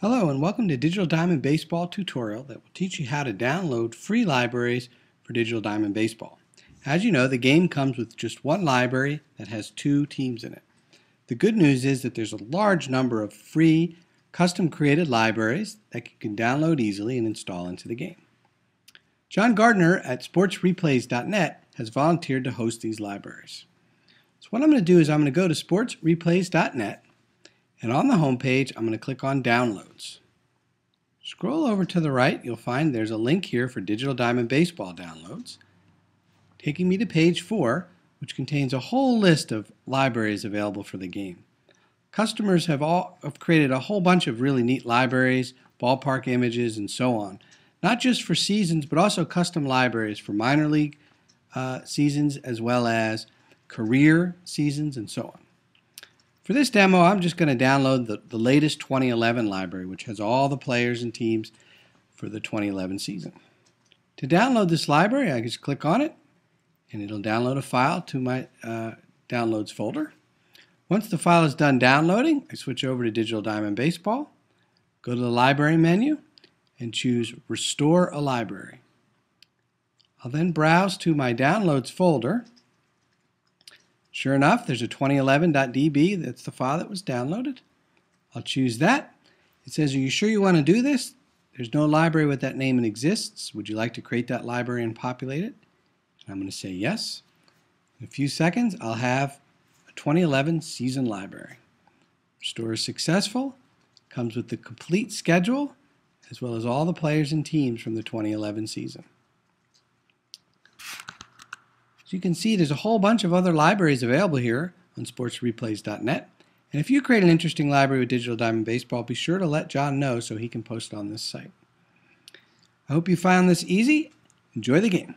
Hello and welcome to Digital Diamond Baseball tutorial that will teach you how to download free libraries for Digital Diamond Baseball. As you know, the game comes with just one library that has two teams in it. The good news is that there's a large number of free custom created libraries that you can download easily and install into the game. John Gardner at sportsreplays.net has volunteered to host these libraries. So what I'm going to do is I'm going to go to sportsreplays.net and on the home page, I'm going to click on Downloads. Scroll over to the right, you'll find there's a link here for Digital Diamond Baseball downloads, taking me to page 4, which contains a whole list of libraries available for the game. Customers have all have created a whole bunch of really neat libraries, ballpark images, and so on. Not just for seasons, but also custom libraries for minor league uh, seasons as well as career seasons and so on. For this demo, I'm just going to download the, the latest 2011 library, which has all the players and teams for the 2011 season. To download this library, I just click on it, and it'll download a file to my uh, downloads folder. Once the file is done downloading, I switch over to Digital Diamond Baseball, go to the Library menu, and choose Restore a Library. I'll then browse to my Downloads folder, Sure enough, there's a 2011.db. That's the file that was downloaded. I'll choose that. It says, are you sure you want to do this? There's no library with that name and exists. Would you like to create that library and populate it? And I'm going to say yes. In a few seconds, I'll have a 2011 season library. Restore is successful. Comes with the complete schedule, as well as all the players and teams from the 2011 season. So you can see there's a whole bunch of other libraries available here on sportsreplays.net. And if you create an interesting library with Digital Diamond Baseball, be sure to let John know so he can post it on this site. I hope you found this easy. Enjoy the game.